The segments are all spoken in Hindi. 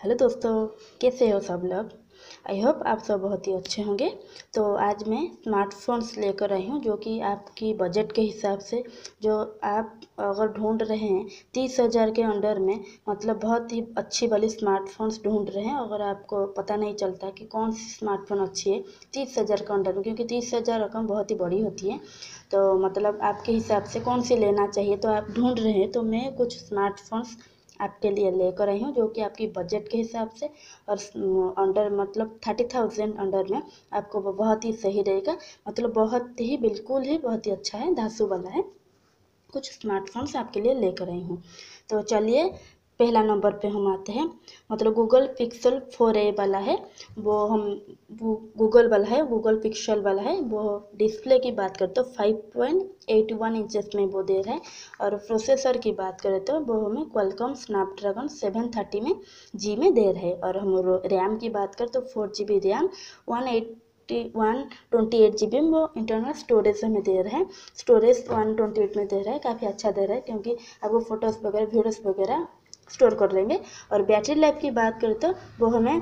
हेलो दोस्तों, कैसे हो सब लोग? आई होप आप सब बहुत ही अच्छे होंगे। तो आज मैं स्मार्टफोन्स लेकर आई हूँ, जो कि आपकी बजट के हिसाब से, जो आप अगर ढूंढ रहे हैं, तीस हज़ार के अंडर में मतलब बहुत ही अच्छी वाली स्मार्टफोन्स ढूंढ रहे हैं। अगर आपको पता नहीं चलता कि कौन सी स्मार्टफ़ोन अच्छी है, तीस हज़ार के अंडर में, क्योंकि तीस हज़ार रकम बहुत ही बड़ी होती है। तो मतलब आपके हिसाब से कौन सी लेना चाहिए तो आप ढूंढ रहे हैं तो मैं कुछ स्मार्टफोन्स आपके लिए लेकर आई हूँ, जो कि आपकी बजट के हिसाब से और अंडर मतलब थर्टी थाउज़ेंड अंडर में आपको बहुत ही सही रहेगा। मतलब बहुत ही बिल्कुल ही बहुत ही अच्छा है, धासु वाला है। कुछ स्मार्टफोन्स आपके लिए लेकर आई हूँ। तो चलिए पहला नंबर पे हम आते हैं। मतलब गूगल पिक्सल फोर ए वाला है। वो हम गूगल वाला है गूगल पिक्सल वाला है। वो डिस्प्ले की बात करें तो five point eight one inches में वो दे रहा है। और प्रोसेसर की बात करें तो वो हमें क्वालकॉम स्नैपड्रैगन सेवन थर्टी में जी में दे रहा है। और हम रैम की बात करें तो four G B RAM one eight one twenty eight G B वो इंटरनल स्टोरेज हमें दे रहा है। स्टोरेज वन ट्वेंटी एट में दे रहा है। काफ़ी अच्छा दे रहा है क्योंकि आपको फ़ोटोज़ वगैरह वीडियोज़ वगैरह स्टोर कर लेंगे। और बैटरी लाइफ की बात करें तो वो हमें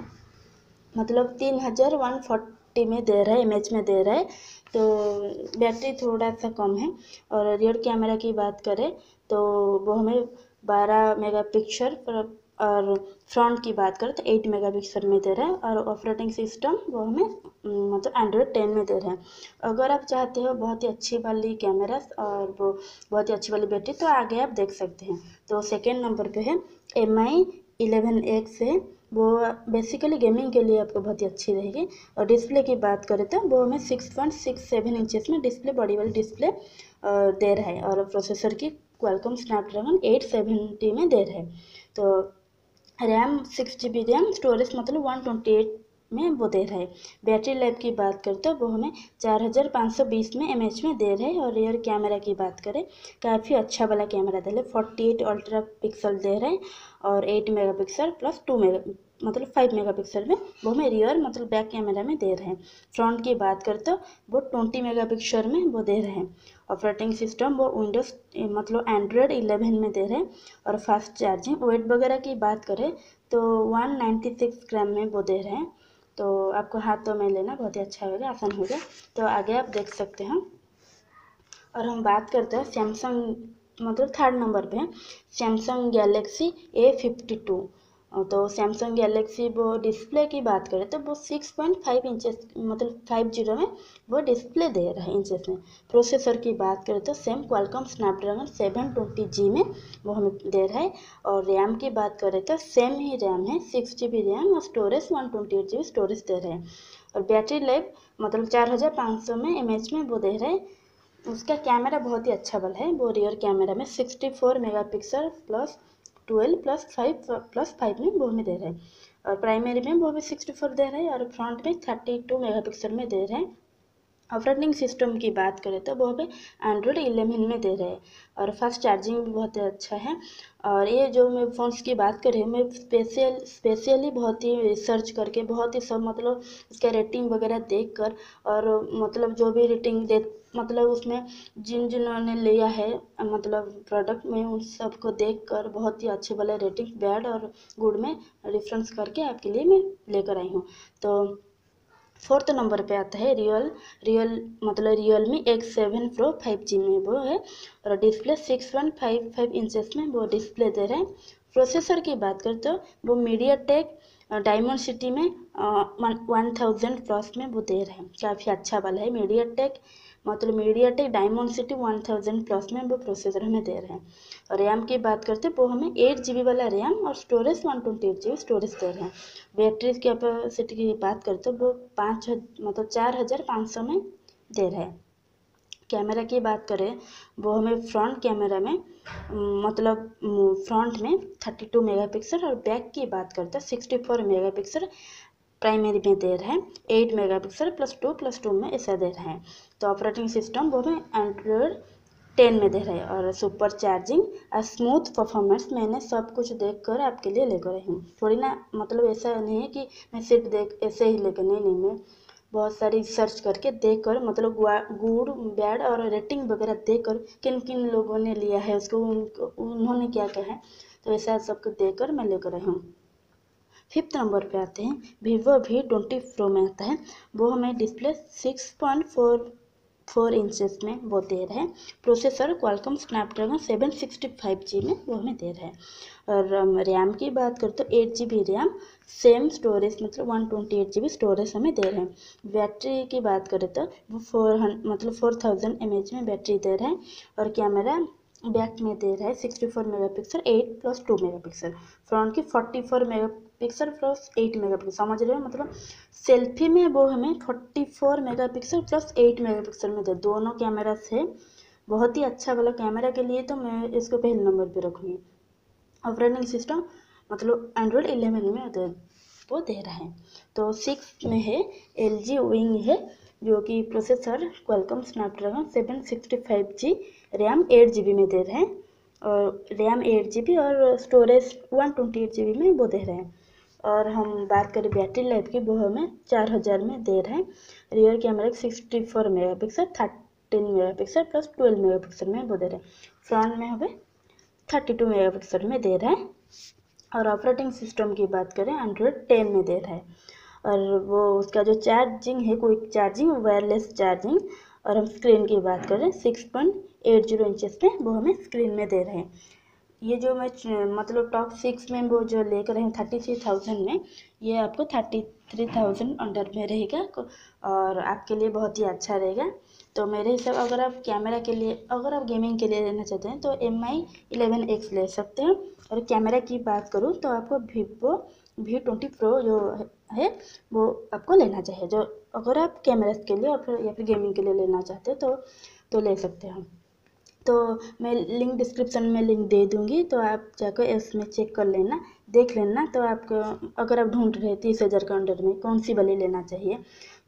मतलब तीन हज़ार वन फोर्टी में दे रहा है एम में दे रहा है। तो बैटरी थोड़ा सा कम है। और रियर कैमरा की बात करें तो वो हमें बारह मेगा पिक्सल और फ्रंट की बात करें तो एट मेगा पिक्सल में दे रहा है और ऑपरेटिंग सिस्टम वो हमें मतलब एंड्रॉयड टेन में दे रहे हैं। अगर आप चाहते हो बहुत ही अच्छी वाली कैमरा और वो बहुत ही अच्छी वाली बैटरी तो आगे आप देख सकते हैं। तो सेकेंड नंबर पे है एम आई इलेवन एक्स है। वो बेसिकली गेमिंग के लिए आपको बहुत ही अच्छी रहेगी। और डिस्प्ले की बात करें तो वो हमें six point six seven inches में डिस्प्ले बड़ी वाली डिस्प्ले दे रहा है। और प्रोसेसर की क्वालकॉम स्नैपड्रैगन एट सेवेंटी में दे रहा है। तो RAM six G B RAM storage मतलब वन ट्वेंटी एट में वो दे रहा है। बैटरी लाइफ की बात करें तो वो हमें चार हज़ार पाँच सौ बीस में एम एच में दे रहे हैं और रियर कैमरा की बात करें, काफ़ी अच्छा वाला कैमरा दे रहे फोर्टी एट अल्ट्रा पिक्सल दे रहे हैं और eight mega pixel plus two mega मतलब फाइव मेगा पिक्सल में, वो हमें रियर मतलब बैक कैमरा में दे रहे हैं। फ्रंट की बात करते तो वो ट्वेंटी मेगा में वो दे रहे हैं। ऑपरेटिंग सिस्टम वो विंडोज़ मतलब एंड्रॉयड इलेवन में दे रहे हैं। और फास्ट चार्जिंग वेट वगैरह की बात करें तो वन नाइन्टी सिक्स ग्राम में वो दे रहे हैं। तो आपको हाथों में लेना, बहुत ही अच्छा होगा, आसान होगा तो आगे आप देख सकते हैं। और हम बात करते हैं सैमसंग मतलब थर्ड नंबर पे Samsung Galaxy A fifty two तो सैमसंग गैलेक्सी वो डिस्प्ले की बात करें तो वो सिक्स पॉइंट फाइव इंचेस मतलब फाइव ज़ीरो में वो डिस्प्ले दे रहा है इंचेस में। प्रोसेसर की बात करें तो same Qualcomm Snapdragon seven twenty G में वो हमें दे रहा है और रैम की बात करें तो सेम ही रैम है सिक्स जी बी रैम और storage one twenty eight G B storage दे रहे हैं। और बैटरी लाइफ मतलब चार हज़ार पाँच सौ में एम एच में वो दे रहे हैं। उसका कैमरा बहुत ही अच्छा वाला है, वो रियर कैमरा में sixty four mega pixel plus twelve plus five plus five में वो में दे रहे हैं। और प्राइमरी में वो हमें सिक्सटी फोर दे रहे हैं और फ्रंट में थर्टी टू मेगा पिक्सल में दे रहे हैं। ऑपरेटिंग सिस्टम की बात करें तो वो हमें एंड्रॉयड इलेवन में दे रहे हैं। और फास्ट चार्जिंग भी बहुत अच्छा है। और ये जो मैं फ़ोन्स की बात कर, मैं स्पेशल स्पेशली बहुत ही रिसर्च करके बहुत ही सब मतलब उसका रेटिंग वगैरह देख कर और मतलब जो भी रेटिंग दे मतलब उसमें जिन जिन्होंने लिया है मतलब प्रोडक्ट में उन सबको देख कर बहुत ही अच्छे वाले रेटिंग बैड और गुड में रेफरेंस करके आपके लिए मैं लेकर आई हूँ। तो फोर्थ नंबर पे आता है रियल रियल मतलब Realme X seven Pro five G में वो है और display six one five five inches में वो डिस्प्ले दे रहे हैं। प्रोसेसर की बात करें तो वो मीडिया टेक डायमंड सिटी में वन थाउज़ेंड प्लस में वो दे रहे हैं। काफ़ी अच्छा वाला है मीडिया टेक मतलब MediaTek Dimensity one thousand plus में वो प्रोसेसर हमें दे रहे हैं। और रैम की बात करते हैं, वो हमें एट जी वाला रैम और storage one twenty eight G storage दे रहे हैं। बैटरी कैपेसिटी की बात करते हैं, वो पाँच मतलब चार हज़ार पाँच सौ में दे रहे हैं। कैमरा की बात करें, वो हमें फ्रंट कैमरा में मतलब फ्रंट में थर्टी टू मेगा पिक्सल और बैक की बात करते हैं मेगा पिक्सल प्राइमरी में दे रहे हैं eight mega pixel plus two plus two में ऐसा दे रहे हैं। तो ऑपरेटिंग सिस्टम वो हमें एंड्रॉयड टेन में दे रहे हैं और सुपर चार्जिंग और स्मूथ परफॉर्मेंस मैंने सब कुछ देख कर आपके लिए लेकर आई हूँ। थोड़ी ना मतलब ऐसा नहीं है कि मैं सिर्फ़ देख, ऐसे ही लेकर नहीं नहीं, मैं बहुत सारी सर्च करके देख कर मतलब गुड बैड और रेटिंग वगैरह देख कर किन किन लोगों ने लिया है, उसको उन्होंने क्या कहा है तो ऐसा सब कुछ देख कर मैं लेकर आई हूँ। फिफ्थ नंबर पे आते हैं। वीवो वी ट्वेंटी प्रो में आता है। वो हमें display six point four four inches में वो दे रहे हैं। Processor Qualcomm Snapdragon seven sixty five G में वो हमें दे रहे हैं। और रैम की बात करें तो eight G B RAM same storage मतलब one twenty eight G B storage हमें दे रहे हैं। बैटरी की बात करें तो वो फोर मतलब फोर थाउज़ेंड एम एच में बैटरी दे रहे हैं। और कैमरा बैक में दे रहा है sixty four mega pixel eight plus two mega pixel front की forty four mega pixel plus eight mega pixel समझ रहे हो? मतलब सेल्फी में वो हमें forty four mega pixel plus eight mega pixel में दे दोनों कैमरा से बहुत ही अच्छा वाला कैमरा के लिए तो मैं इसको पहले नंबर पर रखूँगी। ऑपरेटिंग सिस्टम मतलब एंड्रॉयड इलेवन में दे, वो दे रहा है। तो सिक्स में है एल जी विंग है, जो कि processor Qualcomm Snapdragon seven sixty five G RAM eight G में दे रहे हैं और रैम एट जी और storage one twenty eight G में वो दे रहे हैं। और हम बात करें बैटरी लाइफ की, वो हमें चार हज़ार में दे रहे हैं। Rear camera sixty four mega pixel thirteen mega pixel plus twelve mega pixel में वो दे रहे हैं। फ्रंट में हमें थर्टी टू मेगा पिक्सल में दे रहे हैं। और ऑपरेटिंग सिस्टम की बात करें एंड्रॉयड टेन में दे रहा है। और वो उसका जो चार्जिंग है, कोई चार्जिंग, वायरलेस चार्जिंग और हम स्क्रीन की बात करें six point eight zero inches में वो हमें स्क्रीन में दे रहे हैं। ये जो मैं मतलब टॉप सिक्स में वो जो लेकर रहे हैं थर्टी थ्री थाउज़ेंड में, ये आपको थर्टी थ्री थाउज़ेंड अंडर में रहेगा और आपके लिए बहुत ही अच्छा रहेगा। तो मेरे हिसाब, अगर आप कैमरा के लिए, अगर आप गेमिंग के लिए लेना चाहते हैं तो एम आई इलेवन एक्स ले सकते हैं। और कैमरा की बात करूँ तो आपको वीवो वी ट्वेंटी प्रो जो है, वो आपको लेना चाहिए। जो अगर आप कैमरा के लिए और या फिर गेमिंग के लिए लेना चाहते हैं तो तो ले सकते हैं। तो मैं लिंक डिस्क्रिप्शन में लिंक दे दूँगी तो आप जाकर इसमें चेक कर लेना, देख लेना। तो आपको अगर आप ढूंढ रहे तीस हज़ार के अंडर में, कौन सी वाली लेना चाहिए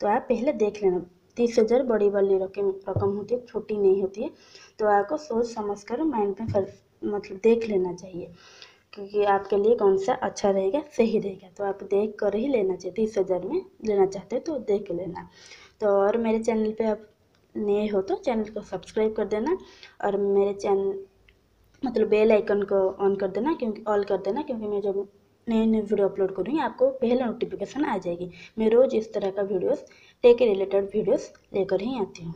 तो आप पहले देख लेना। तीस हज़ार बड़ी वाली रकम रकम होती है, छोटी नहीं होती है। तो आपको सोच समझ कर माइंड में कर मतलब देख लेना चाहिए। क्योंकि आपके लिए कौन सा अच्छा रहेगा, सही रहेगा। तो आप देख कर ही लेना चाहिए, तीस हज़ार में लेना चाहते हैं तो देख लेना। तो और मेरे चैनल पे आप नए हो तो चैनल को सब्सक्राइब कर देना और मेरे चैनल मतलब बेल आइकन को ऑन कर देना, क्योंकि, ऑल कर देना, क्योंकि मैं जब नए नए वीडियो अपलोड करूँगी, आपको पहले नोटिफिकेशन आ जाएगी। मैं रोज़ इस तरह का वीडियोस टेक रिलेटेड वीडियोस लेकर ही आती हूँ।